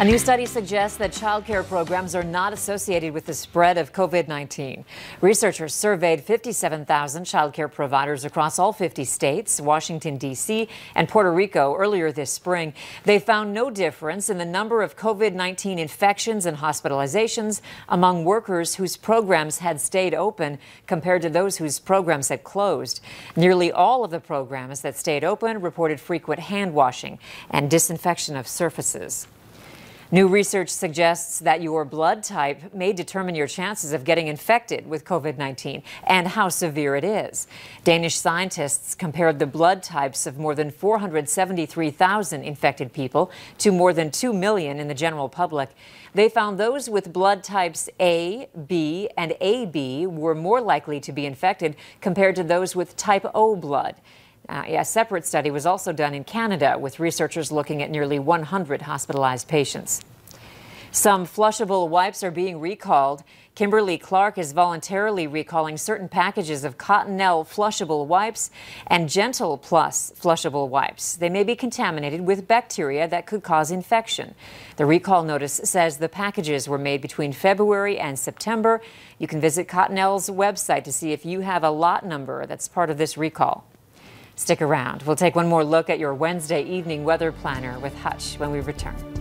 A new study suggests that childcare programs are not associated with the spread of COVID 19. Researchers surveyed 57,000 childcare providers across all 50 states, Washington, D.C., and Puerto Rico earlier this spring. They found no difference in the number of COVID 19 infections and hospitalizations among workers whose programs had stayed open compared to those whose programs had closed. Nearly all of the programs that stayed open reported frequent hand washing and disinfection of surfaces. New research suggests that your blood type may determine your chances of getting infected with COVID 19 and how severe it is. Danish scientists compared the blood types of more than 473,000 infected people to more than 2 million in the general public. They found those with blood types A, B, and AB were more likely to be infected compared to those with type O blood. Uh, a separate study was also done in Canada with researchers looking at nearly 100 hospitalized patients. Some flushable wipes are being recalled. Kimberly Clark is voluntarily recalling certain packages of Cottonelle flushable wipes and Gentle Plus flushable wipes. They may be contaminated with bacteria that could cause infection. The recall notice says the packages were made between February and September. You can visit Cottonelle's website to see if you have a lot number that's part of this recall. Stick around. We'll take one more look at your Wednesday evening weather planner with Hutch when we return.